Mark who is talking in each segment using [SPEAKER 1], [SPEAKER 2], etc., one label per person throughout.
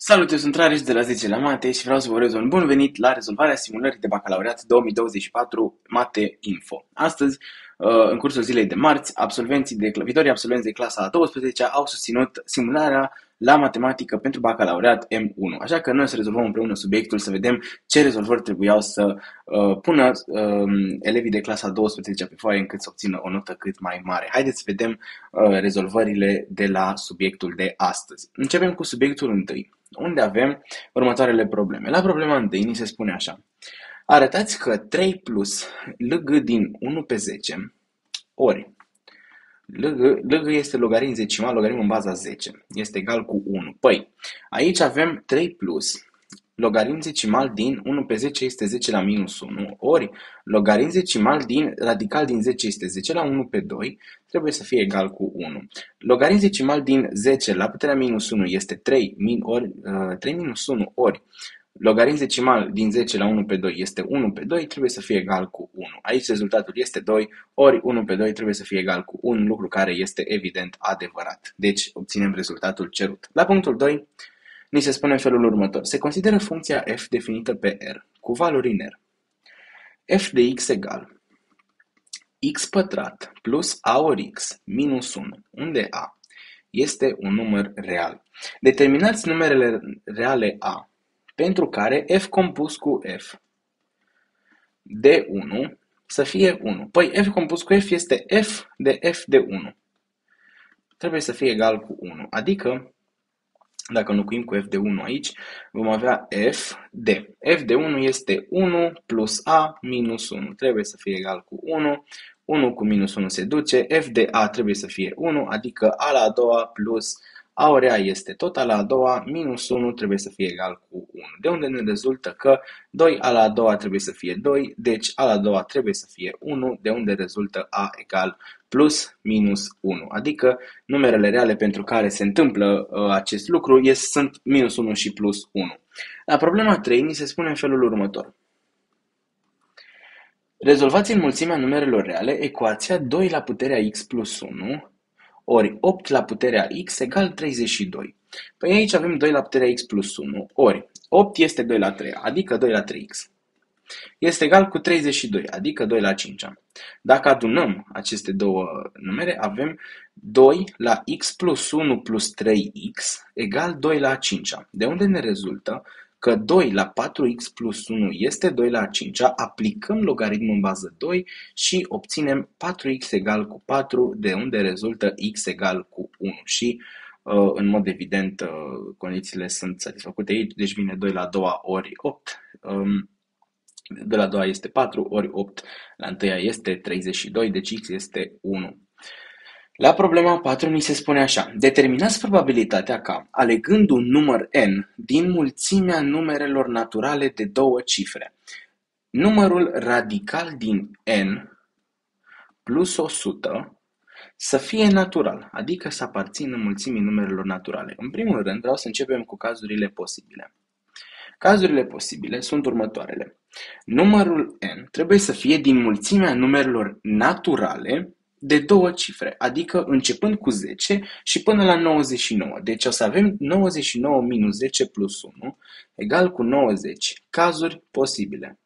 [SPEAKER 1] Salut, eu sunt Rareș de la 10 la Mate și vreau să vă urez un bun venit la rezolvarea simulării de bacalaureat 2024 Mate Info. Astăzi, uh, în cursul zilei de marți, absolvenții de, viitorii absolvenți de clasa a 12 au susținut simularea la matematică pentru bacalaureat M1. Așa că noi o să rezolvăm împreună subiectul, să vedem ce rezolvări trebuiau să uh, pună uh, elevii de clasa 12 pe foaie încât să obțină o notă cât mai mare. Haideți să vedem uh, rezolvările de la subiectul de astăzi. Începem cu subiectul întâi unde avem următoarele probleme. La problema întâi ni se spune așa. Arătați că 3 plus lg din 1 pe 10 ori lg, lg este logaritm decimal, logaritm în baza 10, este egal cu 1. Păi, aici avem 3 plus logaritm decimal din 1 pe 10 este 10 la minus 1, ori logaritm decimal din radical din 10 este 10 la 1 pe 2, trebuie să fie egal cu 1. Logaritm decimal din 10 la puterea minus 1 este 3, min, ori, uh, 3 minus 1, ori logaritm decimal din 10 la 1 pe 2 este 1 pe 2, trebuie să fie egal cu 1. Aici rezultatul este 2, ori 1 pe 2 trebuie să fie egal cu 1, lucru care este evident adevărat. Deci obținem rezultatul cerut. La punctul 2, Ni se spune în felul următor. Se consideră funcția f definită pe R cu valori în R. f de x egal x pătrat plus a ori x minus 1, unde a este un număr real. Determinați numerele reale a, pentru care f compus cu f de 1 să fie 1. Păi f compus cu f este f de f de 1. Trebuie să fie egal cu 1, adică dacă înlocuim cu f de 1 aici, vom avea f de. f de 1 este 1 plus a minus 1. Trebuie să fie egal cu 1. 1 cu minus 1 se duce. f de a trebuie să fie 1, adică a la a doua plus a ori a este tot a la a doua, minus 1 trebuie să fie egal cu 1. De unde ne rezultă că 2 a la a doua trebuie să fie 2, deci a la a doua trebuie să fie 1, de unde rezultă a egal plus minus 1. Adică numerele reale pentru care se întâmplă uh, acest lucru este, sunt minus 1 și plus 1. La problema 3 ni se spune în felul următor. Rezolvați în mulțimea numerelor reale ecuația 2 la puterea x plus 1 ori 8 la puterea x egal 32. Păi aici avem 2 la puterea x plus 1 ori 8 este 2 la 3, adică 2 la 3x este egal cu 32, adică 2 la 5. Dacă adunăm aceste două numere, avem 2 la x plus 1 plus 3x egal 2 la 5. De unde ne rezultă că 2 la 4x plus 1 este 2 la 5, aplicăm logaritmul în bază 2 și obținem 4x egal cu 4, de unde rezultă x egal cu 1. Și uh, în mod evident uh, condițiile sunt satisfăcute aici, deci vine 2 la 2 ori 8 de la a doua este 4, ori 8 la întâia este 32, deci x este 1. La problema 4 ni se spune așa. Determinați probabilitatea ca, alegând un număr n din mulțimea numerelor naturale de două cifre, numărul radical din n plus 100 să fie natural, adică să aparțină mulțimii numerelor naturale. În primul rând, vreau să începem cu cazurile posibile. Cazurile posibile sunt următoarele. Numărul n trebuie să fie din mulțimea numerelor naturale de două cifre, adică începând cu 10 și până la 99. Deci o să avem 99 minus 10 plus 1 egal cu 90 cazuri posibile.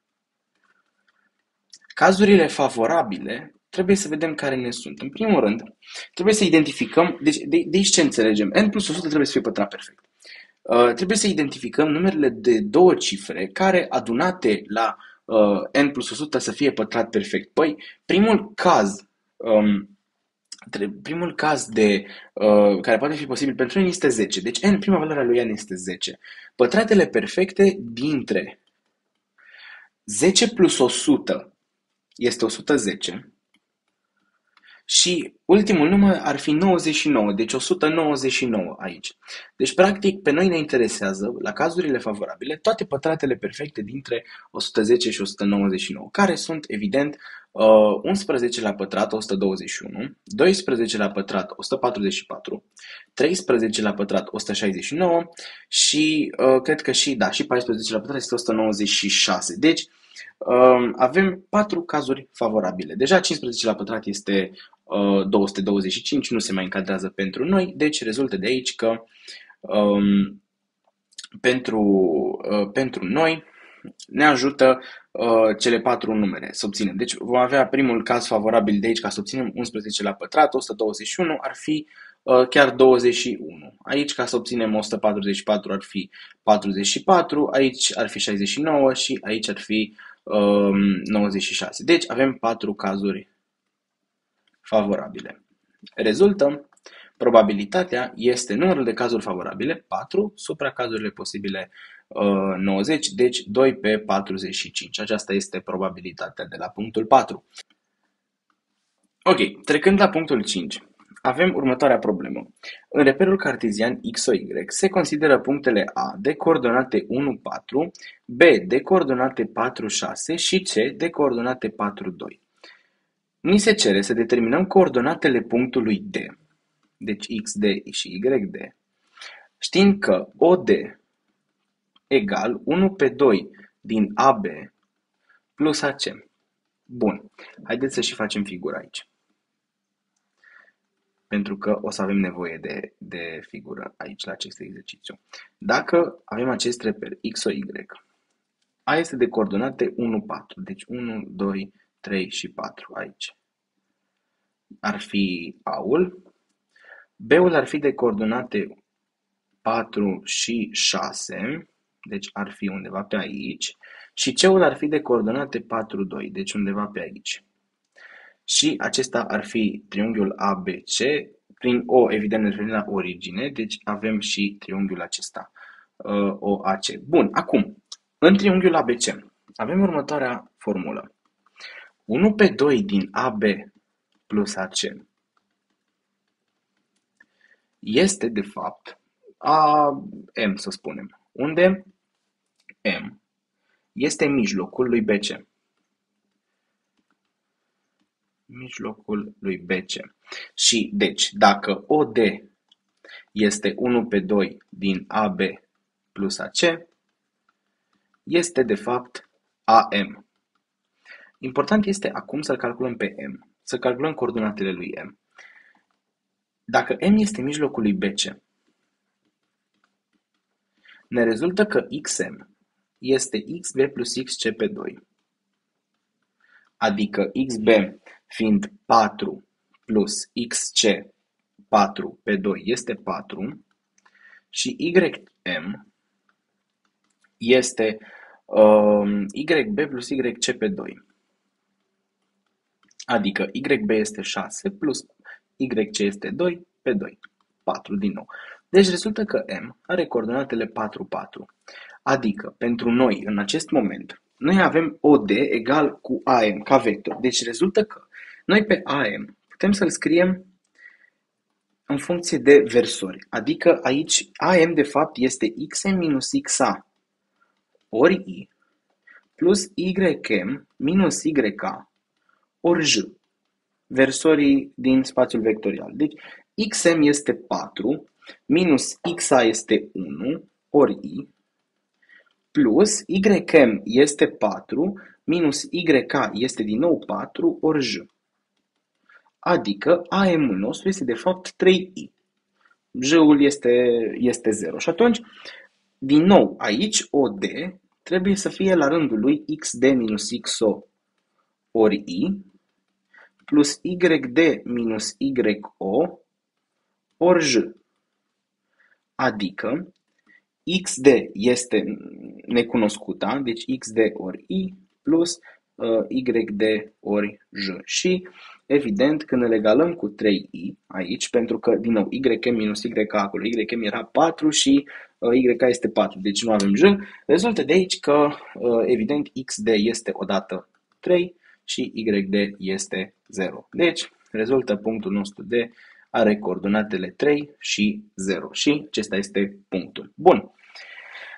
[SPEAKER 1] Cazurile favorabile trebuie să vedem care ne sunt. În primul rând, trebuie să identificăm, deci de, de aici ce înțelegem? n plus 100 trebuie să fie pătrat perfect. Uh, trebuie să identificăm numerele de două cifre care adunate la uh, n plus 100 să fie pătrat perfect. Păi, primul caz um, primul caz de, uh, care poate fi posibil pentru n este 10. Deci n, prima valoare a lui n este 10. Pătratele perfecte dintre 10 plus 100 este 110 și ultimul număr ar fi 99, deci 199 aici. Deci, practic, pe noi ne interesează, la cazurile favorabile, toate pătratele perfecte dintre 110 și 199, care sunt, evident, 11 uh, la pătrat 121, 12 la pătrat 144, 13 la pătrat 169 și uh, cred că și, da, și 14 la pătrat este 196. Deci, um, avem patru cazuri favorabile. Deja 15 la pătrat este 225, nu se mai încadrează pentru noi, deci rezultă de aici că um, pentru, uh, pentru noi ne ajută uh, cele patru numere să obținem. Deci vom avea primul caz favorabil de aici ca să obținem 11 la pătrat, 121 ar fi uh, chiar 21. Aici ca să obținem 144 ar fi 44, aici ar fi 69 și aici ar fi uh, 96. Deci avem patru cazuri favorabile. Rezultă Probabilitatea este numărul de cazuri favorabile, 4, supra cazurile posibile 90, uh, deci 2 pe 45. Aceasta este probabilitatea de la punctul 4. Ok, trecând la punctul 5. Avem următoarea problemă. În reperul cartezian x o y se consideră punctele A de coordonate 1, 4, B de coordonate 4, 6 și C de coordonate 4, 2. Ni se cere să determinăm coordonatele punctului D deci xd și yd, știind că OD egal 1 pe 2 din AB plus AC. Bun, haideți să și facem figura aici. Pentru că o să avem nevoie de, de figură aici la acest exercițiu. Dacă avem acest reper x, o, y, A este de coordonate 1, 4, deci 1, 2, 3 și 4 aici. Ar fi A-ul, B-ul ar fi de coordonate 4 și 6, deci ar fi undeva pe aici, și C-ul ar fi de coordonate 4, 2, deci undeva pe aici. Și acesta ar fi triunghiul ABC, prin O, evident, ne referim la origine, deci avem și triunghiul acesta, uh, OAC. Bun, acum, în triunghiul ABC avem următoarea formulă. 1 pe 2 din AB plus AC este de fapt a M, să spunem, unde M este mijlocul lui BC. Mijlocul lui BC. Și deci, dacă OD este 1 pe 2 din AB plus AC, este de fapt AM. Important este acum să calculăm pe M, să calculăm coordonatele lui M. Dacă M este mijlocul lui BC, ne rezultă că xm este xb plus xc pe 2, adică xb fiind 4 plus xc 4 pe 2 este 4 și ym este uh, yb plus yc pe 2. Adică yb este 6 plus YC este 2 pe 2. 4 din nou. Deci rezultă că M are coordonatele 4, 4. Adică, pentru noi, în acest moment, noi avem OD egal cu AM ca vector. Deci rezultă că noi pe AM putem să-l scriem în funcție de versori. Adică aici AM de fapt este XM minus XA ori I plus YM minus YK ori J versorii din spațiul vectorial. Deci xm este 4 minus xa este 1 ori i plus ym este 4 minus yk este din nou 4 ori j. Adică am-ul nostru este de fapt 3i. J-ul este, este 0. Și atunci, din nou, aici OD trebuie să fie la rândul lui xd minus xo ori i plus yd minus yo ori j. Adică xd este necunoscută, deci xd ori i plus uh, yd ori j. Și evident când îl egalăm cu 3i aici, pentru că din nou y minus y acolo, y era 4 și uh, y este 4, deci nu avem j, rezultă de aici că uh, evident xd este odată 3 și YD este 0. Deci, rezultă punctul nostru de are coordonatele 3 și 0 și acesta este punctul. Bun.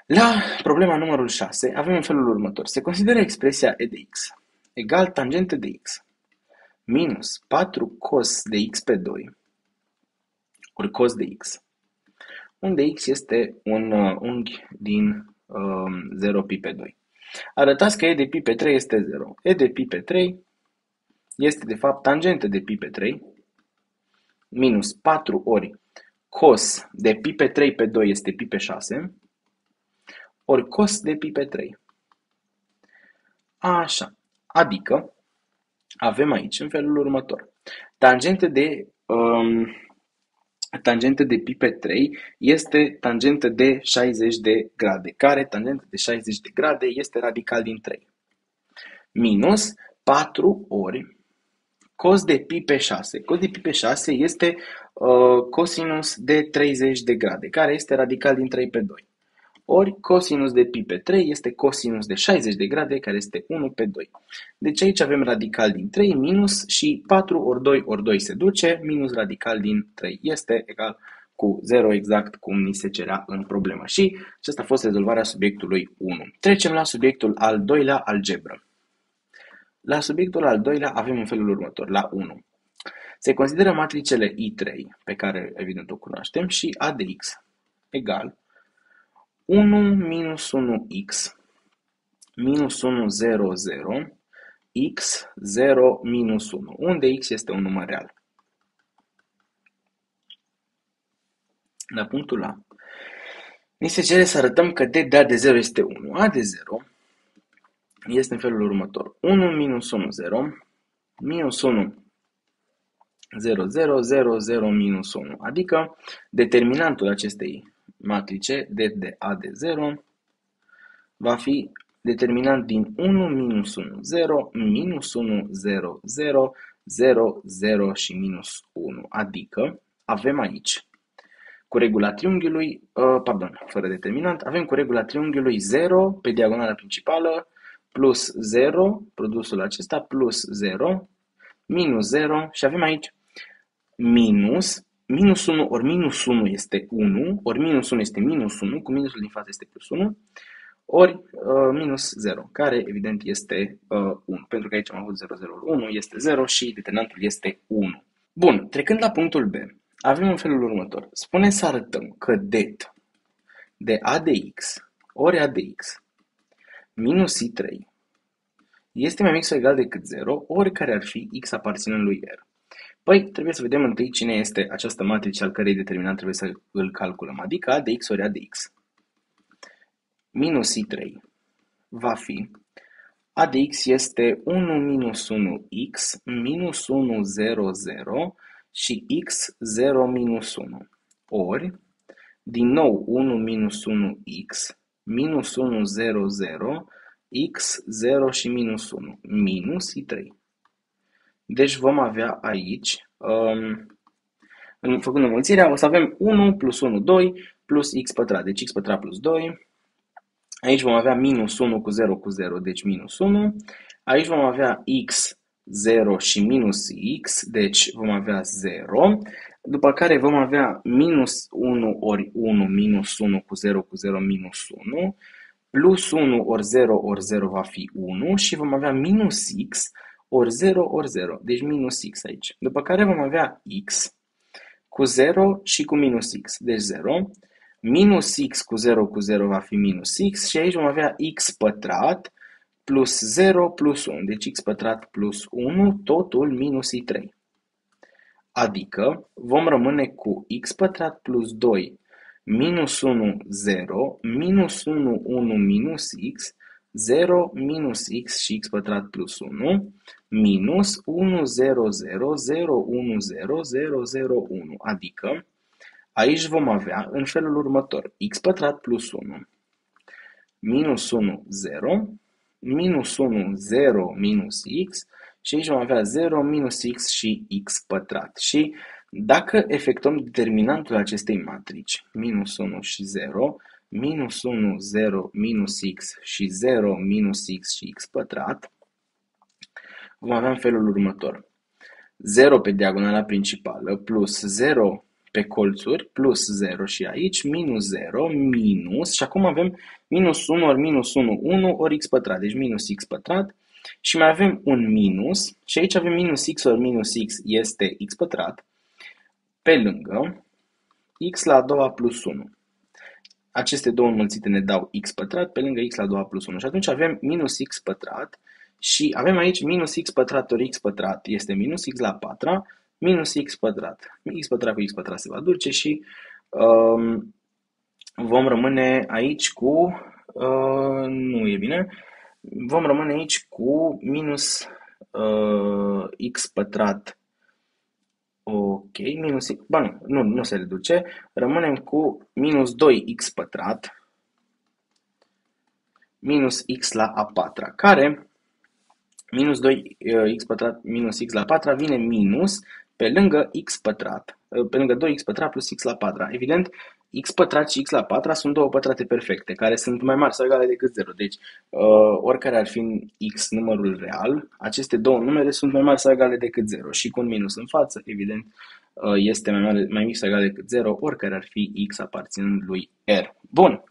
[SPEAKER 1] La problema numărul 6 avem în felul următor. Se consideră expresia e de x egal tangente de x minus 4 cos de x pe 2 ori cos de x unde x este un uh, unghi din um, 0 pi pe 2. Arătați că e de pi pe 3 este 0. E de pi pe 3 este de fapt tangentă de pi pe 3 minus 4 ori cos de pi pe 3 pe 2 este pi pe 6 ori cos de pi pe 3. Așa. Adică avem aici în felul următor. Tangentă de um, tangentă de pi pe 3 este tangentă de 60 de grade, care tangentă de 60 de grade este radical din 3. Minus 4 ori cos de pi pe 6. Cos de pi pe 6 este uh, cosinus de 30 de grade, care este radical din 3 pe 2. Ori cosinus de pi pe 3 este cosinus de 60 de grade, care este 1 pe 2. Deci aici avem radical din 3 minus și 4 ori 2 ori 2 se duce, minus radical din 3 este egal cu 0 exact cum ni se cerea în problemă. Și aceasta a fost rezolvarea subiectului 1. Trecem la subiectul al doilea, algebră. La subiectul al doilea avem în felul următor, la 1. Se consideră matricele I3, pe care evident o cunoaștem, și A de X egal 1 minus 1x minus 1, 0, 0, x, 0, minus 1, unde x este un număr real. La punctul A, ni se cere să arătăm că d de A de 0 este 1. A de 0 este în felul următor. 1 minus 1, 0, minus 1, 0, 0, 0, 0, minus 1. Adică determinantul acestei matrice d de A de 0 va fi determinant din 1, minus 1, 0, minus 1, 0, 0, 0, 0 și minus 1. Adică avem aici cu regula triunghiului, uh, pardon, fără determinant, avem cu regula triunghiului 0 pe diagonala principală plus 0, produsul acesta, plus 0, minus 0 și avem aici minus, minus 1 ori minus 1 este 1, ori minus 1 este minus 1, cu minusul din față este plus 1, ori uh, minus 0, care evident este uh, 1, pentru că aici am avut 0, 0, 1, este 0 și determinantul este 1. Bun, trecând la punctul B, avem în felul următor. Spune să arătăm că det de a de x ori a de x minus i3 este mai mic sau egal decât 0, oricare ar fi x aparținând lui R. Păi, trebuie să vedem întâi cine este această matrice al cărei determinant trebuie să îl calculăm, adică a de x ori a de x. Minus i3 va fi a de x este 1 minus 1x minus 1, 0, 0 și x 0 minus 1 ori, din nou 1 minus 1x minus 1, 0, 0 x 0 și minus 1 minus i3. Deci vom avea aici, um, făcând înmulțirea, o să avem 1 plus 1, 2 plus x pătrat. Deci x pătrat plus 2. Aici vom avea minus 1 cu 0 cu 0, deci minus 1. Aici vom avea x 0 și minus x, deci vom avea 0. După care vom avea minus 1 ori 1 minus 1 cu 0 cu 0 minus 1 plus 1 ori 0 ori 0 va fi 1 și vom avea minus x ori 0 ori 0, deci minus x aici. După care vom avea x cu 0 și cu minus x, deci 0. Minus x cu 0 cu 0 va fi minus x și aici vom avea x pătrat plus 0 plus 1, deci x pătrat plus 1, totul minus i3. Adică vom rămâne cu x pătrat plus 2 minus 1, 0, minus 1, 1 minus x, 0 minus x și x pătrat plus 1, minus 1, 0, 0, 0, 1, 0, 0, 0, 1. Adică aici vom avea în felul următor x pătrat plus 1, minus 1, 0, minus 1, 0, minus x și aici vom avea 0, minus x și x pătrat. Și dacă efectuăm determinantul acestei matrici, minus 1 și 0, minus 1, 0, minus x și 0, minus x și x pătrat, vom avea în felul următor. 0 pe diagonala principală plus 0 pe colțuri plus 0 și aici, minus 0, minus, și acum avem minus 1 ori minus 1, 1 ori x pătrat, deci minus x pătrat, și mai avem un minus, și aici avem minus x ori minus x este x pătrat, pe lângă x la a doua plus 1. Aceste două înmulțite ne dau x pătrat pe lângă x la a doua plus 1. Și atunci avem minus x pătrat și avem aici minus x pătrat ori x pătrat este minus x la patra minus x pătrat. x pătrat cu x pătrat se va duce și um, vom rămâne aici cu Uh, nu e bine. Vom rămâne aici cu minus uh, x pătrat. Ok, minus x. Ba nu, nu, nu se reduce. Rămânem cu minus 2x pătrat minus x la a patra, care minus 2x pătrat minus x la patra vine minus pe lângă x pătrat, pe lângă 2x pătrat plus x la patra. Evident, x pătrat și x la patra sunt două pătrate perfecte, care sunt mai mari sau egale decât 0. Deci, uh, oricare ar fi x numărul real, aceste două numere sunt mai mari sau egale decât 0. Și cu un minus în față, evident, uh, este mai, mare, mai mic sau egal decât 0, oricare ar fi x aparținând lui R. Bun.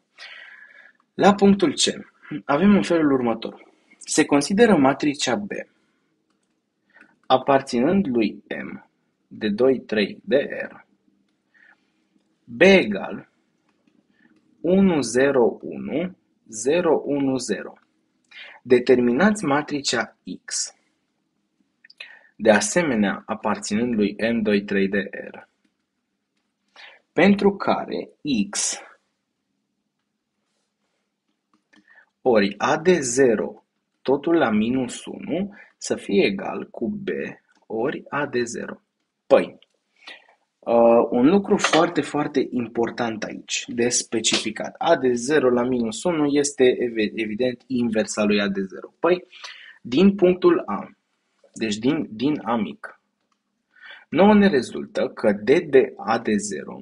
[SPEAKER 1] La punctul C avem în felul următor. Se consideră matricea B aparținând lui M de 2, 3 de R, B egal 1, 0, 1, 0, 1, 0. Determinați matricea X, de asemenea aparținând lui M, 2, 3 de R, pentru care X ori A de 0 totul la minus 1 să fie egal cu B ori A de 0. Păi, uh, un lucru foarte, foarte important aici, de specificat. A de 0 la minus 1 este evident inversa lui A de 0. Păi, din punctul A, deci din, din A mic, nouă ne rezultă că D de A de 0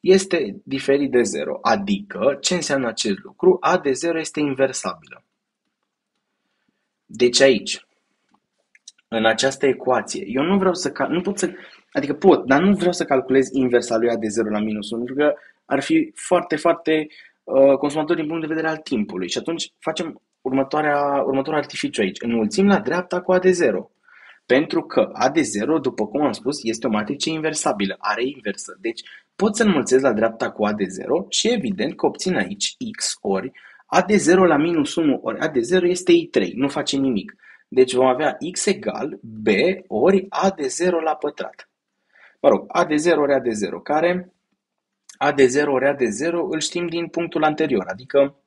[SPEAKER 1] este diferit de 0. Adică, ce înseamnă acest lucru? A de 0 este inversabilă. Deci aici, în această ecuație, eu nu vreau să, nu pot să, adică pot, dar nu vreau să calculez inversa lui A de 0 la minus 1, pentru că ar fi foarte, foarte uh, consumator din punct de vedere al timpului. Și atunci facem următoarea, următorul artificiu aici. Înmulțim la dreapta cu A de 0. Pentru că A de 0, după cum am spus, este o matrice inversabilă, are inversă. Deci pot să înmulțesc la dreapta cu A de 0 și evident că obțin aici x ori A de 0 la minus 1 ori A de 0 este I3, nu face nimic. Deci vom avea x egal b ori A de 0 la pătrat. Mă rog, A de 0 ori A de 0, care A de 0 ori A de 0 îl știm din punctul anterior, adică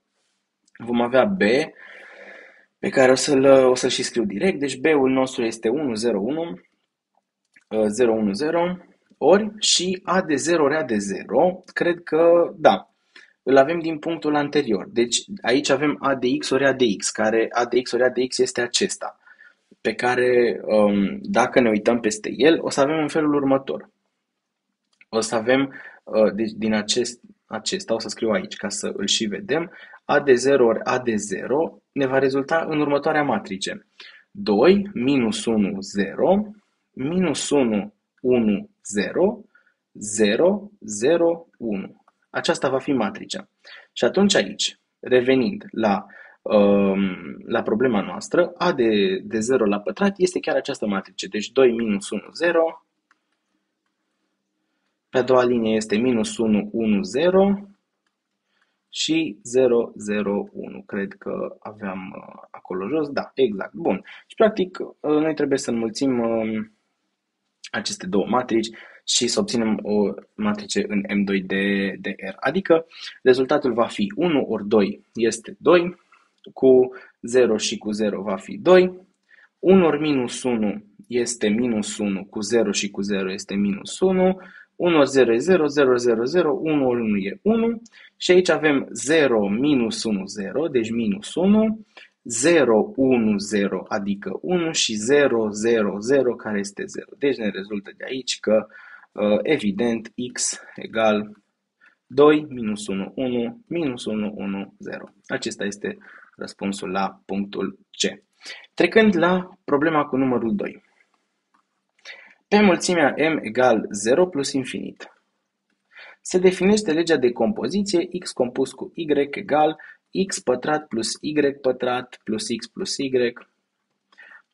[SPEAKER 1] vom avea b pe care o să-l, o să și scriu direct. Deci B-ul nostru este 101, 010, ori și A de 0 ori A de 0, cred că da, îl avem din punctul anterior. Deci aici avem A de X ori A de X, care A de X ori A de X este acesta, pe care um, dacă ne uităm peste el, o să avem în felul următor. O să avem, uh, deci din acest, acesta, o să scriu aici ca să îl și vedem, A de 0 ori A de 0 ne va rezulta în următoarea matrice. 2, minus 1, 0, minus 1, 1, 0, 0, 0, 1. Aceasta va fi matricea. Și atunci aici, revenind la, um, la problema noastră, a de, de 0 la pătrat este chiar această matrice. Deci 2 minus 1, 0. Pe a doua linie este minus 1, 1, 0 și 001. Cred că aveam uh, acolo jos. Da, exact. Bun. Și practic uh, noi trebuie să înmulțim um, aceste două matrici și să obținem o matrice în M2 de, de R. Adică rezultatul va fi 1 ori 2 este 2, cu 0 și cu 0 va fi 2, 1 ori minus 1 este minus 1, cu 0 și cu 0 este minus 1, 1 ori 0 e 0, 0, 0, 0, 1 ori 1 e 1 și aici avem 0, minus 1, 0, deci minus 1, 0, 1, 0, adică 1 și 0, 0, 0, care este 0. Deci ne rezultă de aici că, uh, evident, x egal 2 minus 1, 1, minus 1, 1, 0. Acesta este răspunsul la punctul C. Trecând la problema cu numărul 2. Pe mulțimea M egal 0 plus infinit. Se definește legea de compoziție x compus cu y egal x pătrat plus y pătrat plus x plus y,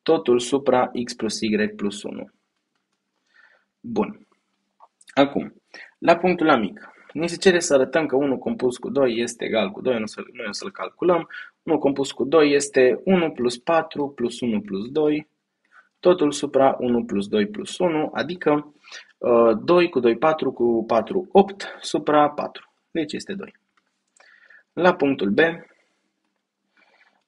[SPEAKER 1] totul supra x plus y plus 1. Bun. Acum, la punctul amic. Ni se cere să arătăm că 1 compus cu 2 este egal cu 2, nu să, noi o să-l calculăm. 1 compus cu 2 este 1 plus 4 plus 1 plus 2 totul supra 1 plus 2 plus 1, adică 2 uh, cu 2, 4 cu 4, 8 supra 4. Deci este 2. La punctul B,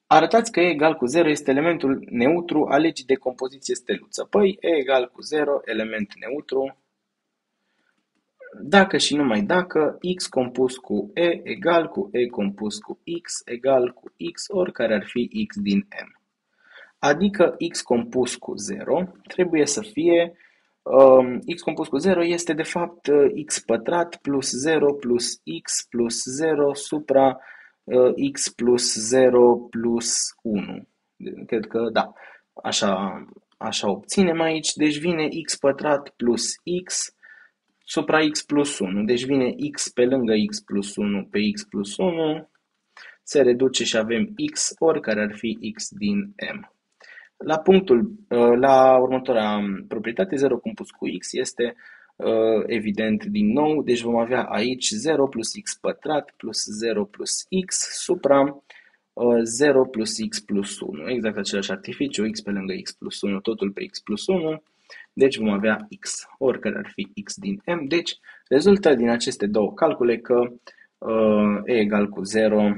[SPEAKER 1] arătați că e egal cu 0 este elementul neutru al legii de compoziție steluță. Păi, e egal cu 0, element neutru, dacă și numai dacă x compus cu e egal cu e compus cu x egal cu x oricare ar fi x din m. Adică x compus cu 0 trebuie să fie um, x compus cu 0 este de fapt uh, x pătrat plus 0 plus x plus 0 supra uh, x plus 0 plus 1. Cred că da, așa, așa obținem aici. Deci vine x pătrat plus x supra x plus 1. Deci vine x pe lângă x plus 1 pe x plus 1, se reduce și avem x, oricare ar fi x din m. La punctul, uh, la următoarea proprietate, 0 compus cu x este uh, evident din nou, deci vom avea aici 0 plus x pătrat plus 0 plus x supra 0 uh, plus x plus 1. Exact același artificiu, x pe lângă x plus 1, totul pe x plus 1 deci vom avea x, oricare ar fi x din m. Deci rezultă din aceste două calcule că uh, e egal cu 0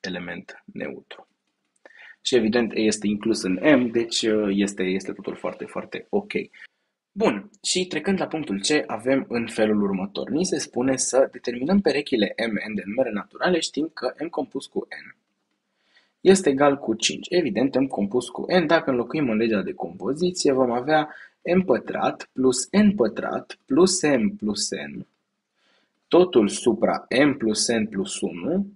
[SPEAKER 1] element neutru. Și evident e este inclus în m, deci uh, este, este totul foarte, foarte ok. Bun, și trecând la punctul C, avem în felul următor. Ni se spune să determinăm perechile mn de numere naturale știind că m compus cu n este egal cu 5. Evident, m compus cu n, dacă înlocuim în legea de compoziție, vom avea m pătrat plus n pătrat plus m plus n, totul supra m plus n plus 1,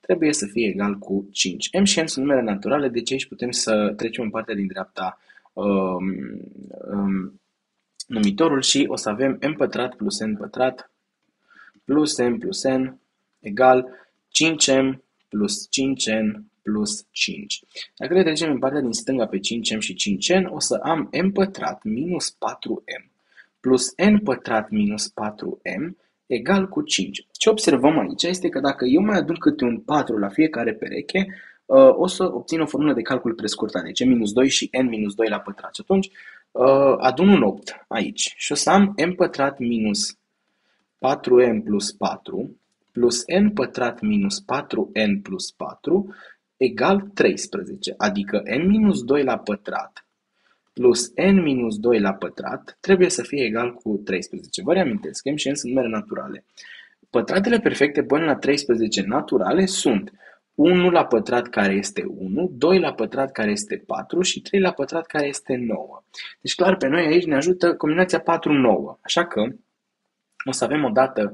[SPEAKER 1] trebuie să fie egal cu 5. m și n sunt numere naturale, deci aici putem să trecem în partea din dreapta um, um, numitorul și o să avem m pătrat plus n pătrat plus m plus n egal 5m plus 5n plus 5. Dacă le trecem în partea din stânga pe 5m și 5n, o să am m pătrat minus 4m plus n pătrat minus 4m egal cu 5. Ce observăm aici este că dacă eu mai adun câte un 4 la fiecare pereche, uh, o să obțin o formulă de calcul prescurtat, deci minus 2 și n minus 2 la pătrat. Și atunci uh, adun un 8 aici și o să am m pătrat minus 4m plus 4 plus n pătrat minus 4n plus 4 egal 13, adică n minus 2 la pătrat plus n minus 2 la pătrat trebuie să fie egal cu 13. Vă reamintesc, m și n sunt numere naturale. Pătratele perfecte până la 13 naturale sunt 1 la pătrat care este 1, 2 la pătrat care este 4 și 3 la pătrat care este 9. Deci clar pe noi aici ne ajută combinația 4-9. Așa că o să avem odată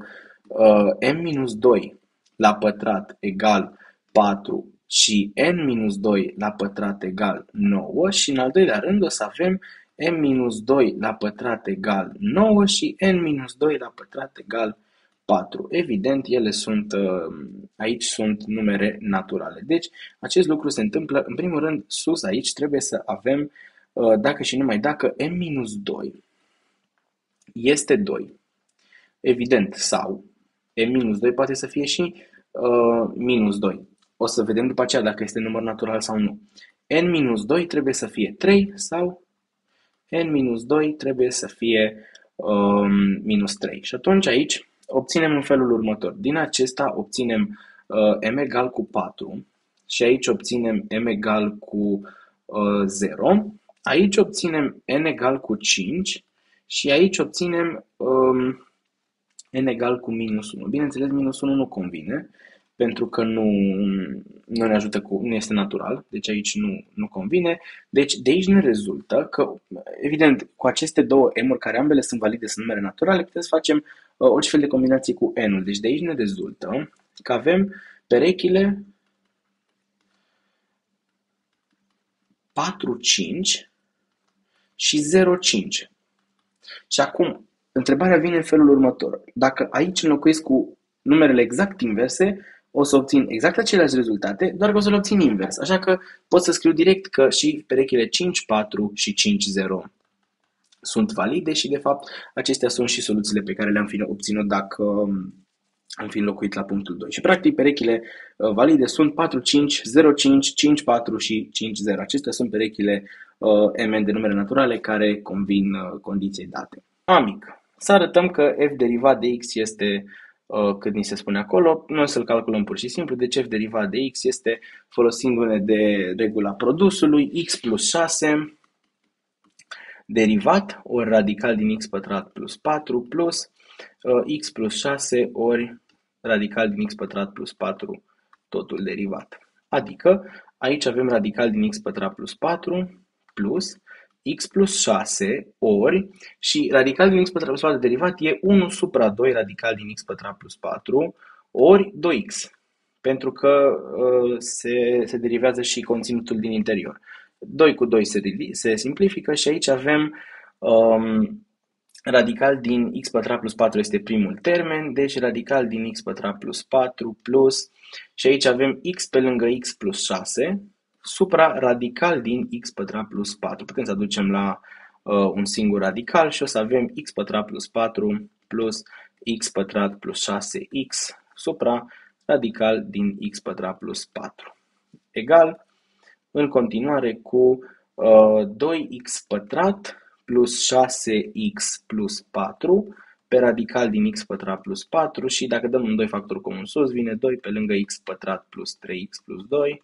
[SPEAKER 1] uh, m-2 la pătrat egal 4 și n-2 la pătrat egal 9 și în al doilea rând o să avem m-2 la pătrat egal 9 și n-2 la pătrat egal 4. Evident, ele sunt, uh, aici sunt numere naturale. Deci, acest lucru se întâmplă, în primul rând, sus aici trebuie să avem, uh, dacă și numai dacă, m-2 este 2. Evident, sau m-2 poate să fie și uh, minus 2. O să vedem după aceea dacă este număr natural sau nu. n-2 trebuie să fie 3 sau n-2 trebuie să fie um, minus 3. Și atunci aici obținem în felul următor. Din acesta obținem uh, m egal cu 4 și aici obținem m egal cu uh, 0. Aici obținem n egal cu 5 și aici obținem um, n egal cu minus 1. Bineînțeles, minus 1 nu convine, pentru că nu, nu ne ajută cu, nu este natural, deci aici nu, nu convine. Deci de aici ne rezultă că, evident, cu aceste două m-uri care ambele sunt valide, sunt numere naturale, putem să facem uh, orice fel de combinație cu n-ul. Deci de aici ne rezultă că avem perechile 4, 5 și 0, 5. Și acum, întrebarea vine în felul următor. Dacă aici înlocuiesc cu numerele exact inverse, o să obțin exact aceleași rezultate, doar că o să le obțin invers. Așa că pot să scriu direct că și perechile 5, 4 și 5, 0 sunt valide și de fapt acestea sunt și soluțiile pe care le-am fi obținut dacă um, am fi înlocuit la punctul 2. Și practic perechile uh, valide sunt 4, 5, 0, 5, 5, 4 și 5, 0. Acestea sunt perechile uh, MN de numere naturale care convin uh, condiției date. Amic. Să arătăm că f derivat de x este uh, cât ni se spune acolo. Noi să-l calculăm pur și simplu, deci f derivat de x este folosindu-ne de regula produsului x plus 6 derivat ori radical din x pătrat plus 4 plus uh, x plus 6 ori radical din x pătrat plus 4 totul derivat. Adică aici avem radical din x pătrat plus 4 plus x plus 6 ori și radical din x pătrat plus 4 derivat e 1 supra 2 radical din x pătrat plus 4 ori 2x. Pentru că uh, se, se derivează și conținutul din interior. 2 cu 2 se, se simplifică și aici avem um, radical din x pătrat plus 4 este primul termen, deci radical din x pătrat plus 4 plus și aici avem x pe lângă x plus 6 supra radical din x pătrat plus 4. Putem să aducem la uh, un singur radical și o să avem x pătrat plus 4 plus x pătrat plus 6x supra radical din x pătrat plus 4 egal în continuare cu uh, 2x pătrat plus 6x plus 4 pe radical din x pătrat plus 4 și dacă dăm un 2 factor comun sus, vine 2 pe lângă x pătrat plus 3x plus 2,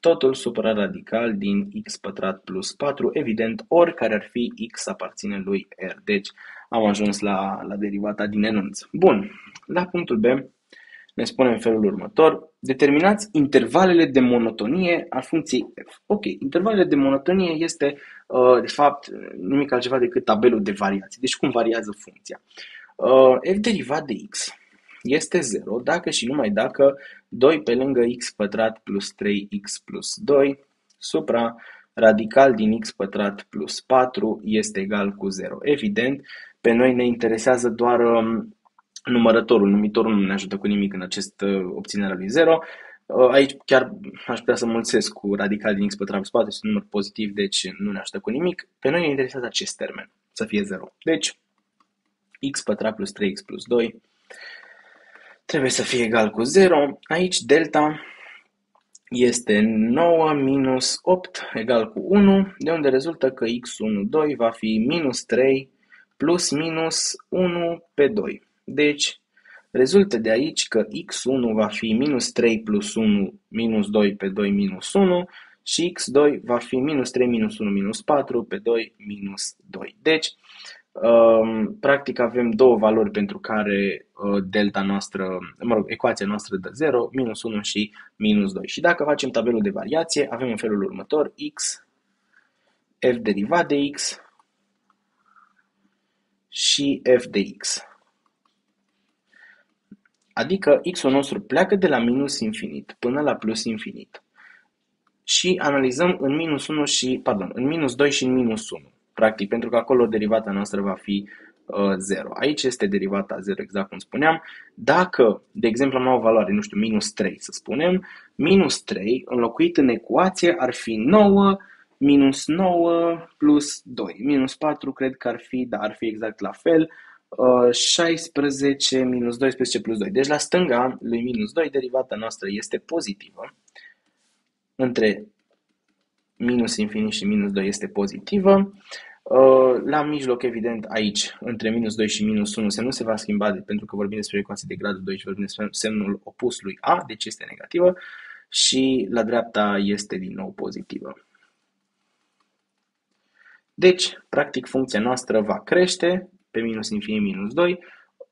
[SPEAKER 1] totul supra radical din x pătrat plus 4, evident, oricare ar fi x aparține lui R. Deci am ajuns la, la derivata din enunț. Bun, la punctul B ne spune în felul următor, determinați intervalele de monotonie a funcției f. Ok, intervalele de monotonie este, uh, de fapt, nimic altceva decât tabelul de variații. Deci cum variază funcția. Uh, f derivat de x este 0 dacă și numai dacă 2 pe lângă x pătrat plus 3x plus 2 supra radical din x pătrat plus 4 este egal cu 0. Evident, pe noi ne interesează doar um, numărătorul, numitorul nu ne ajută cu nimic în acest uh, obținerea lui 0. Uh, aici chiar aș putea să mulțesc cu radical din x pătrat plus 4, este un număr pozitiv, deci nu ne ajută cu nimic. Pe noi ne interesează acest termen, să fie 0. Deci, x pătrat plus 3x plus 2 trebuie să fie egal cu 0. Aici delta este 9 minus 8 egal cu 1, de unde rezultă că x1, 2 va fi minus 3 plus minus 1 pe 2. Deci, rezultă de aici că x1 va fi minus 3 plus 1 minus 2 pe 2 minus 1 și x2 va fi minus 3 minus 1 minus 4 pe 2 minus 2. Deci, um, practic avem două valori pentru care uh, delta noastră, mă rog, ecuația noastră dă 0, minus 1 și minus 2. Și dacă facem tabelul de variație, avem în felul următor x, f derivat de x și f de x. Adică x-ul nostru pleacă de la minus infinit până la plus infinit. Și analizăm în minus 1 și, pardon, în minus 2 și în minus 1. Practic, pentru că acolo derivata noastră va fi uh, 0. Aici este derivata 0, exact cum spuneam. Dacă, de exemplu, am o valoare, nu știu, minus 3, să spunem, minus 3 înlocuit în ecuație ar fi 9 minus 9 plus 2. Minus 4 cred că ar fi, da, ar fi exact la fel. 16 uh, minus 12 plus 2. Deci la stânga lui minus 2 derivata noastră este pozitivă. Între minus infinit și minus 2 este pozitivă. Uh, la mijloc, evident, aici, între minus 2 și minus 1, se nu se va schimba pentru că vorbim despre ecuație de gradul 2 și vorbim despre semnul opus lui A, deci este negativă. Și la dreapta este din nou pozitivă. Deci, practic, funcția noastră va crește pe minus infinit minus 2,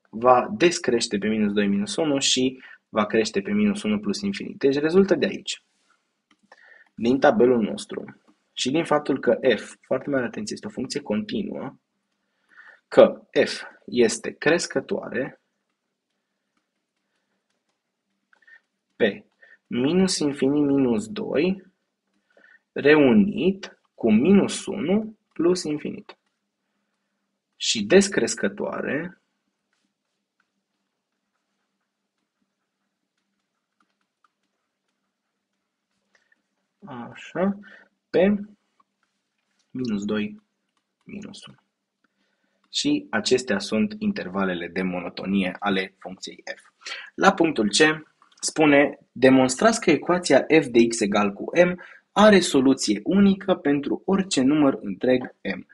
[SPEAKER 1] va descrește pe minus 2 minus 1 și va crește pe minus 1 plus infinit. Deci rezultă de aici, din tabelul nostru și din faptul că f, foarte mare atenție, este o funcție continuă, că f este crescătoare pe minus infinit minus 2 reunit cu minus 1 plus infinit. Și descrescătoare așa, pe minus 2, minus 1. Și acestea sunt intervalele de monotonie ale funcției f. La punctul C spune, demonstrați că ecuația f de x egal cu m are soluție unică pentru orice număr întreg m.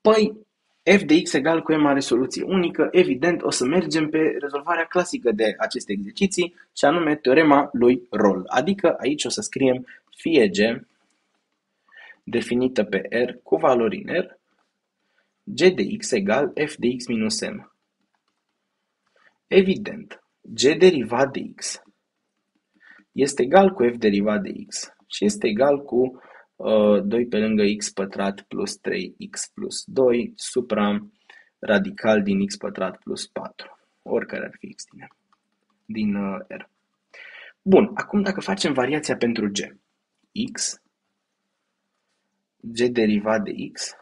[SPEAKER 1] Păi, f de x egal cu m are soluție unică, evident o să mergem pe rezolvarea clasică de aceste exerciții, și anume teorema lui Roll. Adică aici o să scriem fie g definită pe R cu valori în R, g de x egal f de x minus m. Evident, g derivat de x este egal cu f derivat de x și este egal cu uh, 2 pe lângă x pătrat plus 3x plus 2 supra radical din x pătrat plus 4, oricare ar fi x din, din uh, R. Bun, acum dacă facem variația pentru g, x, g derivat de x,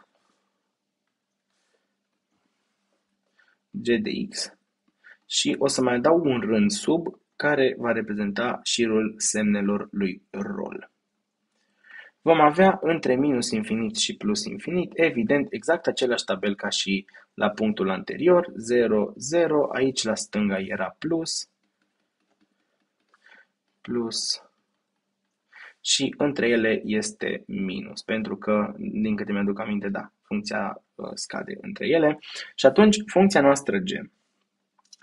[SPEAKER 1] g de x și o să mai dau un rând sub care va reprezenta șirul semnelor lui Roll. Vom avea între minus infinit și plus infinit, evident, exact același tabel ca și la punctul anterior, 0, 0, aici la stânga era plus, plus și între ele este minus, pentru că, din câte mi-aduc aminte, da, funcția uh, scade între ele și atunci funcția noastră g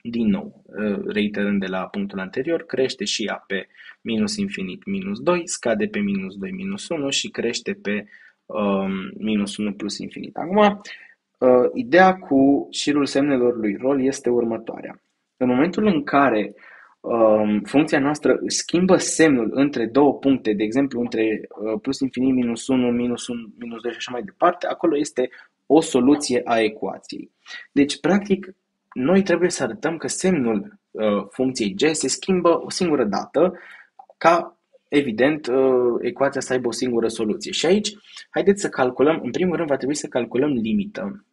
[SPEAKER 1] din nou, ă, reiterând de la punctul anterior, crește și ea pe minus infinit minus 2, scade pe minus 2 minus 1 și crește pe um, minus 1 plus infinit. Acum, uh, ideea cu șirul semnelor lui Roll este următoarea. În momentul în care um, funcția noastră schimbă semnul între două puncte, de exemplu între uh, plus infinit minus 1, minus 1, minus 2 și așa mai departe, acolo este o soluție a ecuației. Deci, practic, noi trebuie să arătăm că semnul uh, funcției g se schimbă o singură dată ca, evident, uh, ecuația să aibă o singură soluție. Și aici, haideți să calculăm, în primul rând va trebui să calculăm limită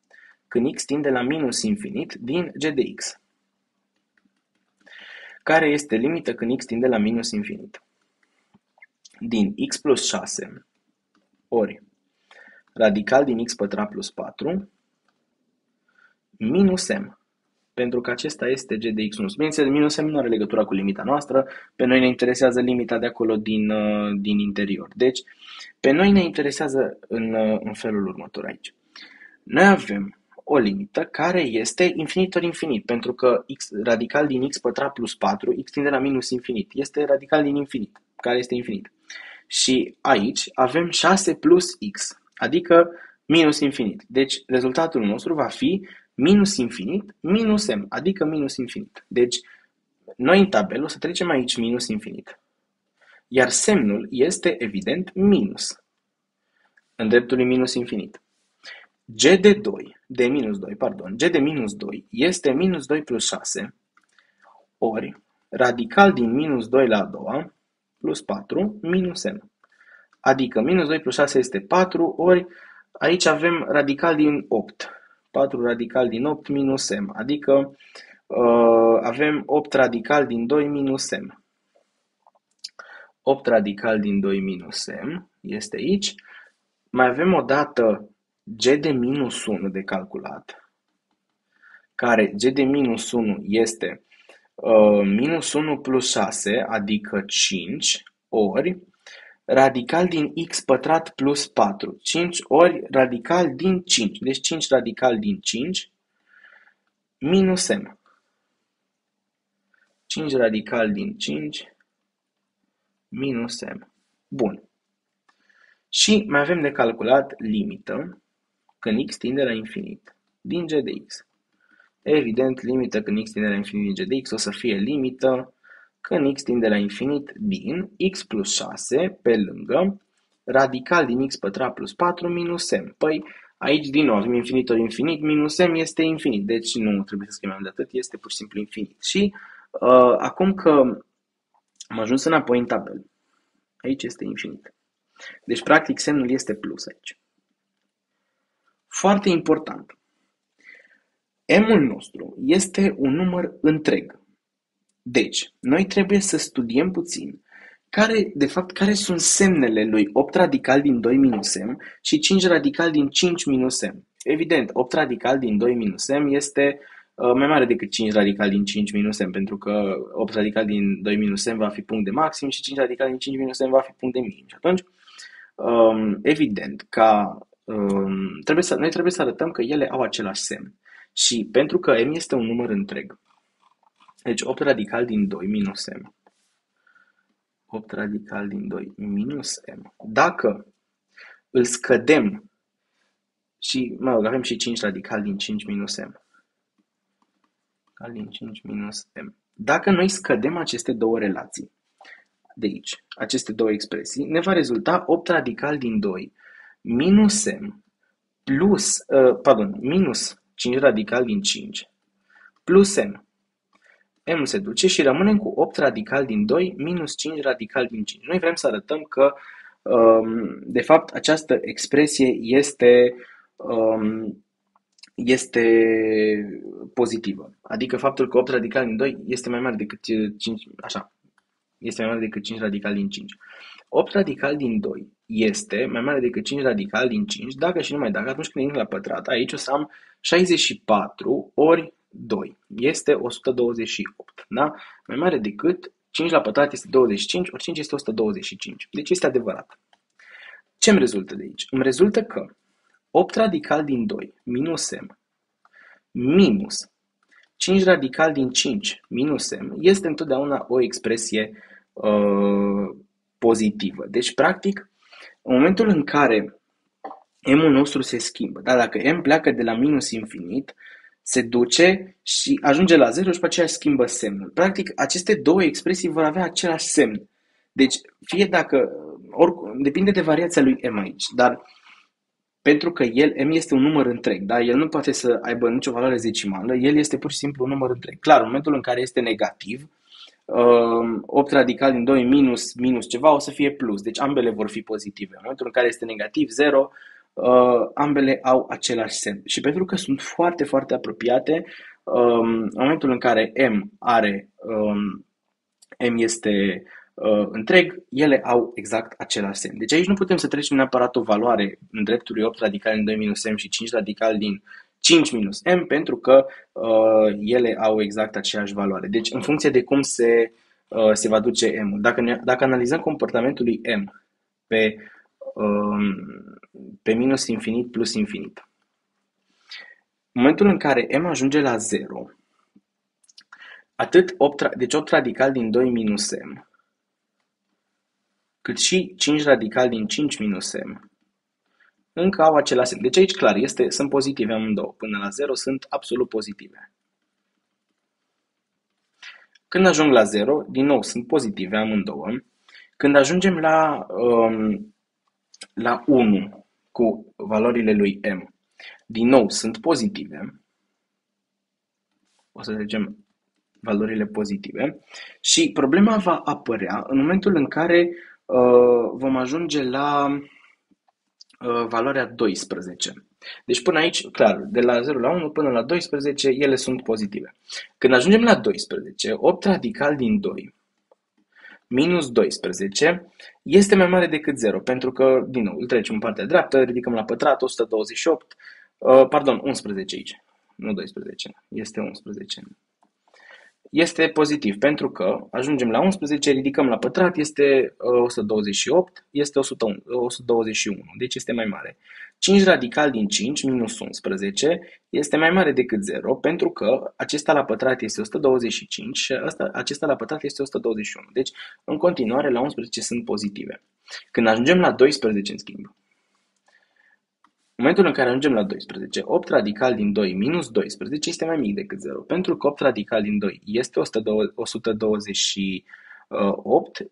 [SPEAKER 1] când x tinde la minus infinit din g de x. Care este limită când x tinde la minus infinit? Din x plus 6 ori radical din x pătrat plus 4 minus m pentru că acesta este g de x1. Bineînțeles, minus m nu are legătura cu limita noastră, pe noi ne interesează limita de acolo din, uh, din interior. Deci, pe noi ne interesează în, uh, în felul următor aici. Noi avem o limită care este infinit ori infinit, pentru că x radical din x pătrat plus 4, x tinde la minus infinit, este radical din infinit, care este infinit. Și aici avem 6 plus x, adică minus infinit. Deci rezultatul nostru va fi minus infinit, minus m, adică minus infinit. Deci, noi în tabelă o să trecem aici minus infinit. Iar semnul este, evident, minus. În dreptul lui minus infinit. G de 2, de minus 2, pardon, g de minus 2 este minus 2 plus 6 ori radical din minus 2 la a doua plus 4 minus m. Adică minus 2 plus 6 este 4 ori aici avem radical din 8 4 radical din 8 minus m, adică uh, avem 8 radical din 2 minus m. 8 radical din 2 minus m este aici. Mai avem o dată g de minus 1 de calculat, care g de minus 1 este uh, minus 1 plus 6, adică 5, ori radical din x pătrat plus 4. 5 ori radical din 5. Deci 5 radical din 5 minus m. 5 radical din 5 minus m. Bun. Și mai avem de calculat limită când x tinde la infinit din g de x. Evident, limită când x tinde la infinit din g de x o să fie limită când x tinde la infinit din x plus 6 pe lângă radical din x pătrat plus 4 minus m. Păi aici din nou avem infinit ori infinit, minus m este infinit, deci nu trebuie să schimbăm de atât, este pur și simplu infinit. Și uh, acum că am ajuns înapoi în tabel, aici este infinit. Deci practic semnul este plus aici. Foarte important. M-ul nostru este un număr întreg. Deci, noi trebuie să studiem puțin care, de fapt, care sunt semnele lui 8 radical din 2 minus m și 5 radical din 5 minus m. Evident, 8 radical din 2 minus m este uh, mai mare decât 5 radical din 5 minus m, pentru că 8 radical din 2 minus m va fi punct de maxim și 5 radical din 5 minus m va fi punct de minim. Și atunci, um, evident, ca um, trebuie să, noi trebuie să arătăm că ele au același semn. Și pentru că m este un număr întreg, deci 8 radical din 2 minus m. 8 radical din 2 minus m. Dacă îl scădem și, mă rog, avem și 5 radical din 5 minus m. Radical din 5 minus m. Dacă noi scădem aceste două relații, de aici, aceste două expresii, ne va rezulta 8 radical din 2 minus m plus, uh, pardon, minus 5 radical din 5 plus m. m se duce și rămânem cu 8 radical din 2 minus 5 radical din 5. Noi vrem să arătăm că, um, de fapt, această expresie este um, este pozitivă. Adică faptul că 8 radical din 2 este mai mare decât 5, așa, este mai mare decât 5 radical din 5. 8 radical din 2 este mai mare decât 5 radical din 5, dacă și numai dacă atunci când intru la pătrat, aici o să am 64 ori 2. Este 128. Da? Mai mare decât 5 la pătrat este 25, ori 5 este 125. Deci este adevărat. Ce îmi rezultă de aici? Îmi rezultă că 8 radical din 2 minus m minus 5 radical din 5 minus m este întotdeauna o expresie uh, pozitivă. Deci, practic, în momentul în care m-ul nostru se schimbă, da? dacă m pleacă de la minus infinit, se duce și ajunge la 0 și pe aceea schimbă semnul. Practic, aceste două expresii vor avea același semn. Deci, fie dacă, oricum, depinde de variația lui m aici, dar pentru că el, m este un număr întreg, da? el nu poate să aibă nicio valoare decimală, el este pur și simplu un număr întreg. Clar, în momentul în care este negativ, 8 uh, radical din 2 minus, minus ceva o să fie plus, deci ambele vor fi pozitive. În momentul în care este negativ 0, uh, ambele au același semn. Și pentru că sunt foarte, foarte apropiate, um, în momentul în care m are um, m este uh, întreg, ele au exact același semn. Deci aici nu putem să trecem neapărat o valoare în dreptului 8 radical din 2 minus m și 5 radical din 5 minus m pentru că uh, ele au exact aceeași valoare. Deci în funcție de cum se, uh, se va duce m Dacă, ne, dacă analizăm comportamentul lui m pe, uh, pe minus infinit plus infinit, în momentul în care m ajunge la 0, atât 8, deci 8 radical din 2 minus m, cât și 5 radical din 5 minus m, încă au același semn. Deci aici clar, este, sunt pozitive amândouă. Până la 0 sunt absolut pozitive. Când ajung la 0, din nou sunt pozitive amândouă. Când ajungem la, um, la 1 cu valorile lui m, din nou sunt pozitive. O să zicem valorile pozitive. Și problema va apărea în momentul în care uh, vom ajunge la Uh, valoarea 12. Deci până aici, clar, de la 0 la 1 până la 12, ele sunt pozitive. Când ajungem la 12, 8 radical din 2 minus 12 este mai mare decât 0, pentru că, din nou, îl trecem în partea dreaptă, ridicăm la pătrat, 128, uh, pardon, 11 aici, nu 12, este 11 este pozitiv pentru că ajungem la 11, ridicăm la pătrat, este 128, uh, este 101, 121, deci este mai mare. 5 radical din 5 minus 11 este mai mare decât 0 pentru că acesta la pătrat este 125 și asta, acesta la pătrat este 121. Deci, în continuare, la 11 sunt pozitive. Când ajungem la 12, în schimb, momentul în care ajungem la 12, 8 radical din 2 minus 12 este mai mic decât 0, pentru că 8 radical din 2 este 128,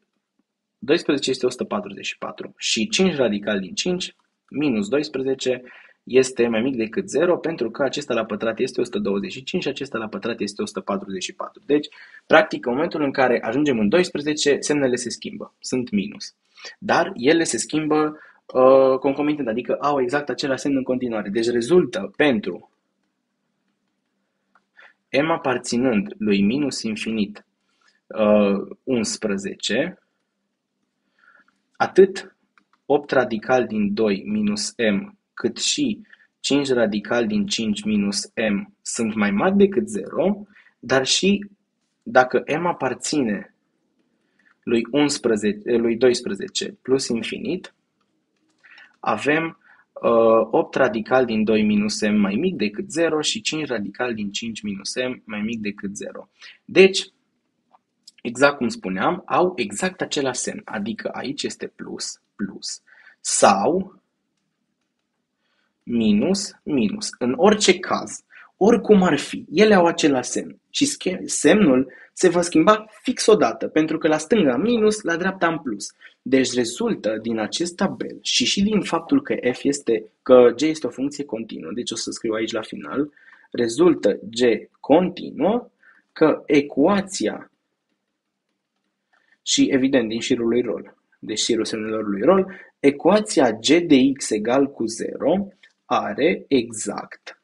[SPEAKER 1] 12 este 144 și 5 radical din 5 minus 12 este mai mic decât 0 pentru că acesta la pătrat este 125 și acesta la pătrat este 144. Deci, practic, în momentul în care ajungem în 12, semnele se schimbă, sunt minus. Dar ele se schimbă uh, concomitent, adică au exact același semn în continuare. Deci rezultă pentru m aparținând lui minus infinit uh, 11, atât 8 radical din 2 minus m, cât și 5 radical din 5 minus m sunt mai mari decât 0, dar și dacă m aparține lui, 11, lui 12 plus infinit, avem uh, 8 radical din 2 minus m mai mic decât 0 și 5 radical din 5 minus m mai mic decât 0. Deci, exact cum spuneam, au exact același semn, adică aici este plus, plus. Sau minus, minus. În orice caz, oricum ar fi, ele au același semn și semnul se va schimba fix odată, pentru că la stânga minus, la dreapta în plus. Deci rezultă din acest tabel și și din faptul că f este, că g este o funcție continuă, deci o să scriu aici la final, rezultă g continuă că ecuația și evident din șirul lui rol, deci șirul semnelor lui rol, ecuația g de x egal cu 0 are exact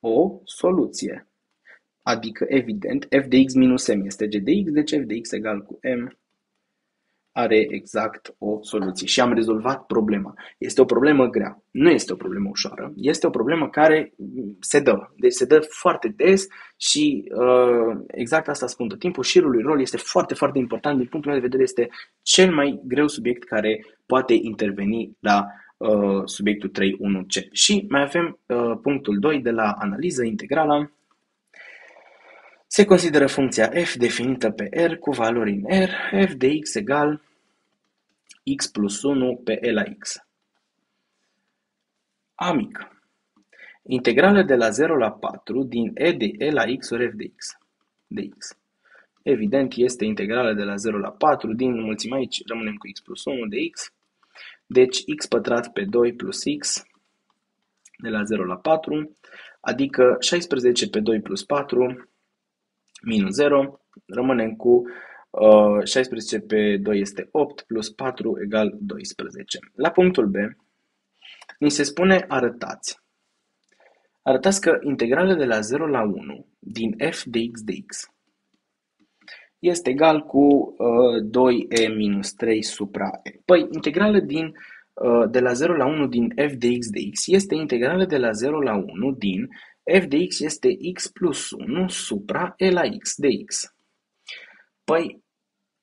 [SPEAKER 1] o soluție. Adică, evident, f de x minus m este g de x, deci f de x egal cu m are exact o soluție. Și am rezolvat problema. Este o problemă grea, nu este o problemă ușoară, este o problemă care se dă, deci se dă foarte des și uh, exact asta spun tot timpul, șirul lui rol este foarte, foarte important, din punctul meu de vedere este cel mai greu subiect care poate interveni la uh, subiectul 3.1c. Și mai avem uh, punctul 2 de la analiză integrală, se consideră funcția f definită pe R cu valori în R, f de x egal x plus 1 pe e la x. Amic. Integrală de la 0 la 4 din e de e la x ori f de x. De x. Evident, este integrală de la 0 la 4 din mulțimea aici, rămânem cu x plus 1 de x. Deci x pătrat pe 2 plus x de la 0 la 4, adică 16 pe 2 plus 4 minus 0, rămânem cu uh, 16 pe 2 este 8 plus 4 egal 12. La punctul B, ni se spune arătați. Arătați că integralul de la 0 la 1 din f de x de x este egal cu uh, 2e minus 3 supra e. Păi, integralul din, uh, de la 0 la 1 din f de x de x este integralul de la 0 la 1 din f de x este x plus 1 supra e la x de x. Păi,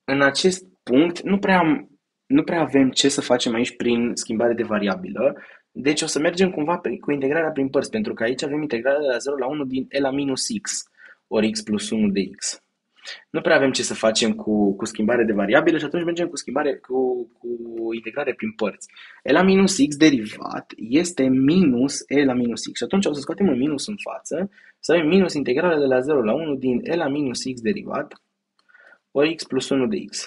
[SPEAKER 1] în acest punct nu prea, am, nu prea avem ce să facem aici prin schimbare de variabilă, deci o să mergem cumva cu integrarea prin părți, pentru că aici avem integrarea de la 0 la 1 din e la minus x, ori x plus 1 de x nu prea avem ce să facem cu, cu schimbare de variabile și atunci mergem cu schimbare cu, cu integrare prin părți. E la minus x derivat este minus e la minus x și atunci o să scoatem un minus în față să avem minus integrarea de la 0 la 1 din e la minus x derivat ori x plus 1 de x.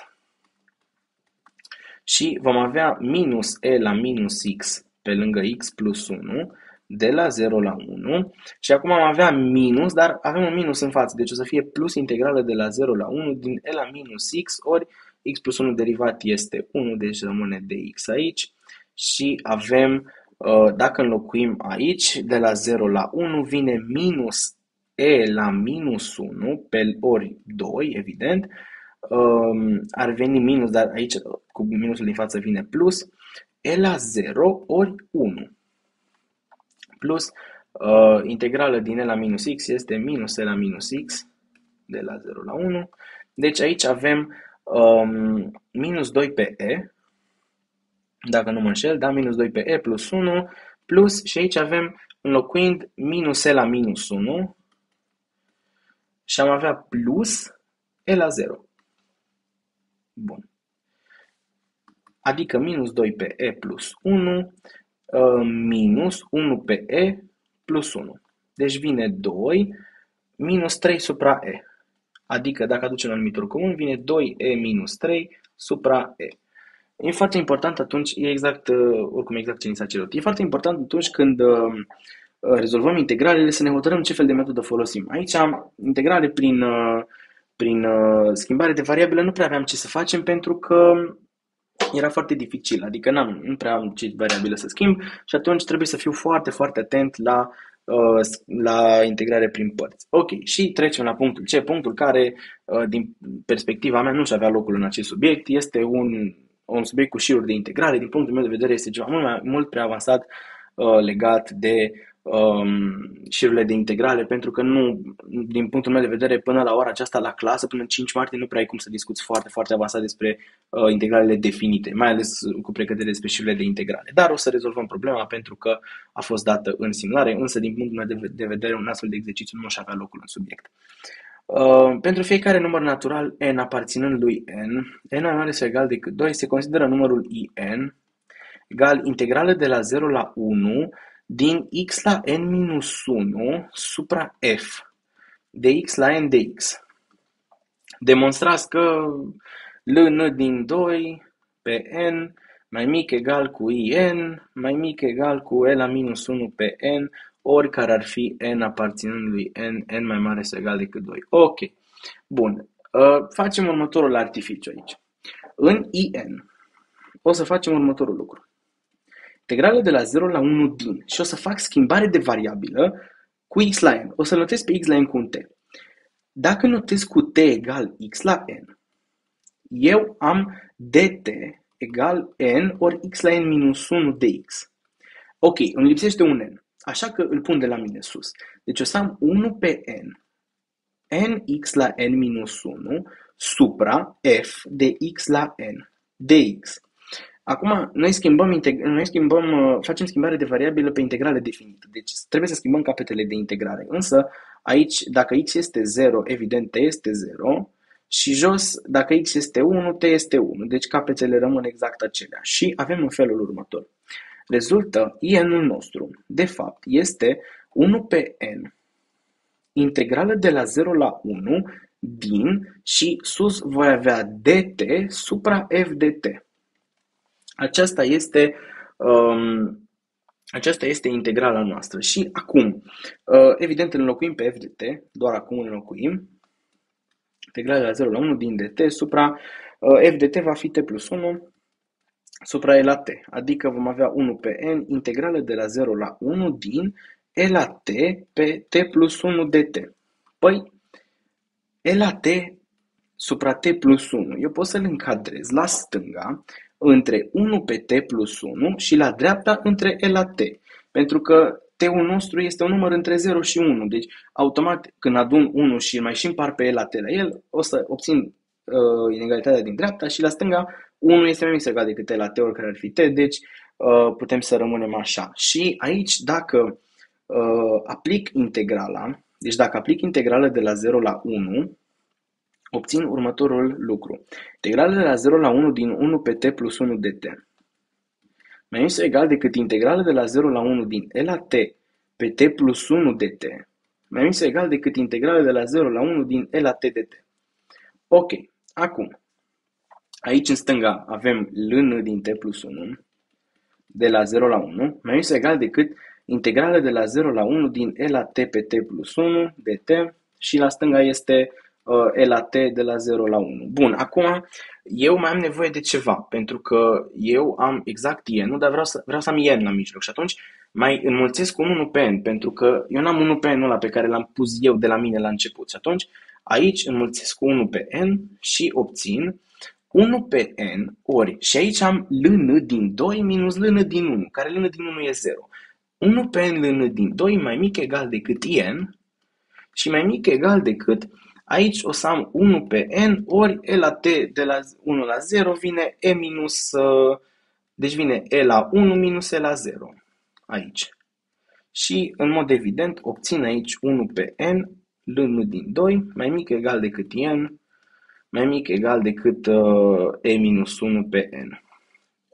[SPEAKER 1] Și vom avea minus e la minus x pe lângă x plus 1 de la 0 la 1 și acum am avea minus, dar avem un minus în față, deci o să fie plus integrală de la 0 la 1 din e la minus x ori x plus 1 derivat este 1, deci rămâne dx aici. Și avem, uh, dacă înlocuim aici, de la 0 la 1 vine minus e la minus 1 pe ori 2, evident, um, ar veni minus, dar aici cu minusul din față vine plus, e la 0 ori 1 plus uh, integrală din e la minus x este minus e la minus x de la 0 la 1. Deci aici avem um, minus 2 pe e, dacă nu mă înșel, da, minus 2 pe e plus 1, plus și aici avem înlocuind minus e la minus 1 și am avea plus e la 0. Bun. Adică minus 2 pe e plus 1 Uh, minus 1 pe E plus 1. Deci vine 2 minus 3 supra E. Adică dacă aducem un numitor comun, vine 2E minus 3 supra E. E foarte important atunci, e exact, uh, oricum exact ce ni s-a cerut. E foarte important atunci când uh, rezolvăm integralele să ne hotărâm ce fel de metodă folosim. Aici am integrale prin, prin schimbare de variabilă, nu prea aveam ce să facem pentru că era foarte dificil, adică n-am, nu prea am ce variabilă să schimb și atunci trebuie să fiu foarte, foarte atent la, uh, la integrare prin părți. Ok, și trecem la punctul C, punctul care, uh, din perspectiva mea, nu și avea locul în acest subiect, este un, un subiect cu șiruri de integrare, din punctul meu de vedere este ceva mult, mai, mult prea avansat uh, legat de um, șirurile de integrale, pentru că nu, din punctul meu de vedere, până la ora aceasta la clasă, până în 5 martie, nu prea ai cum să discuți foarte, foarte avansat despre uh, integralele definite, mai ales cu precădere despre șirurile de integrale. Dar o să rezolvăm problema pentru că a fost dată în simulare, însă din punctul meu de vedere, un astfel de exercițiu nu și avea locul în subiect. Uh, pentru fiecare număr natural n aparținând lui n, n mai mare sau egal decât 2, se consideră numărul in egal integrală de la 0 la 1 din x la n minus 1 supra f de x la n de x. Demonstrați că ln din 2 pe n mai mic egal cu in mai mic egal cu e la minus 1 pe n oricare ar fi n aparținând lui n, n mai mare sau egal decât 2. Ok. Bun. Uh, facem următorul artificiu aici. În in o să facem următorul lucru. Integrală de la 0 la 1 din și o să fac schimbare de variabilă cu x la n. O să notez pe x la n cu un t. Dacă notez cu t egal x la n, eu am dt egal n ori x la n minus 1 dx. Ok, îmi lipsește un n. Așa că îl pun de la mine sus. Deci o să am 1 pe n, nx la n minus 1 supra f de x la n dx. Acum, noi schimbăm, noi schimbăm, uh, facem schimbare de variabilă pe integrale definită. Deci trebuie să schimbăm capetele de integrare. Însă, aici, dacă x este 0, evident t este 0. Și jos, dacă x este 1, t este 1. Deci capetele rămân exact acelea. Și avem în felul următor. Rezultă in-ul nostru, de fapt, este 1 pe n, integrală de la 0 la 1 din și sus voi avea dt supra f dt. Aceasta este, um, aceasta este integrala noastră. Și acum, uh, evident, înlocuim pe f dt, doar acum înlocuim, integrala de la 0 la 1 din dt supra uh, f dt va fi t plus 1 supra e la t, adică vom avea 1 pe n integrală de la 0 la 1 din e la t pe t plus 1 dt. Păi, e la t supra t plus 1, eu pot să-l încadrez la stânga între 1 pe t plus 1 și la dreapta între e la t. Pentru că t-ul nostru este un număr între 0 și 1. Deci, automat, când adun 1 și mai și împar pe e la t la el, o să obțin uh, inegalitatea din dreapta și la stânga 1 este mai mic sau egal decât t la t, oricare ar fi t, deci uh, putem să rămânem așa. Și aici, dacă uh, aplic integrala, deci dacă aplic integrala de la 0 la 1, obțin următorul lucru. Integrala de la 0 la 1 din 1 pe t plus 1 dt mai este egal decât integrala de la 0 la 1 din e la t pe t plus 1 dt mai este egal decât integrala de la 0 la 1 din e la t dt. Ok, acum, aici în stânga avem ln din t plus 1 de la 0 la 1 mai este egal decât integrala de la 0 la 1 din e la t pe t plus 1 dt și la stânga este uh, e la t de la 0 la 1. Bun, acum eu mai am nevoie de ceva, pentru că eu am exact n dar vreau să, vreau să am n la mijloc și atunci mai înmulțesc cu 1 pe n, pentru că eu n-am 1 pe n ăla pe care l-am pus eu de la mine la început. Și atunci aici înmulțesc cu 1 pe n și obțin 1 pe n ori, și aici am ln din 2 minus ln din 1, care ln din 1 e 0. 1 pe n ln din 2 mai mic egal decât n și mai mic egal decât Aici o să am 1 pe n ori e la t de la 1 la 0 vine e minus, uh, deci vine e la 1 minus e la 0 aici. Și în mod evident obțin aici 1 pe n ln din 2 mai mic egal decât n mai mic egal decât uh, e minus 1 pe n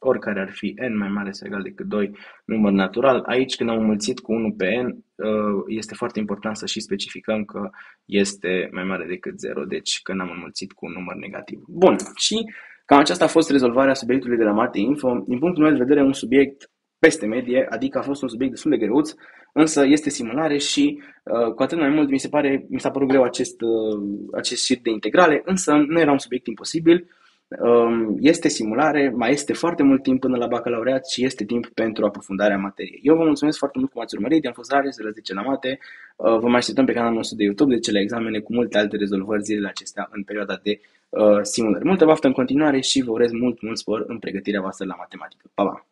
[SPEAKER 1] oricare ar fi n mai mare sau egal decât 2 număr natural. Aici când am înmulțit cu 1 pe n, uh, este foarte important să și specificăm că este mai mare decât 0, deci când am înmulțit cu un număr negativ. Bun, și cam aceasta a fost rezolvarea subiectului de la Mate Info. Din punctul meu de vedere, un subiect peste medie, adică a fost un subiect destul de greuț, însă este simulare și uh, cu atât mai mult mi se pare, mi s-a părut greu acest, uh, acest șir de integrale, însă nu era un subiect imposibil. Um, este simulare, mai este foarte mult timp până la bacalaureat și este timp pentru aprofundarea materiei. Eu vă mulțumesc foarte mult că m-ați urmărit, am fost Darius de la 10 la mate, uh, vă mai așteptăm pe canalul nostru de YouTube de cele examene cu multe alte rezolvări zilele acestea în perioada de uh, simulări. Multă baftă în continuare și vă urez mult, mult spor în pregătirea voastră la matematică. Pa, pa!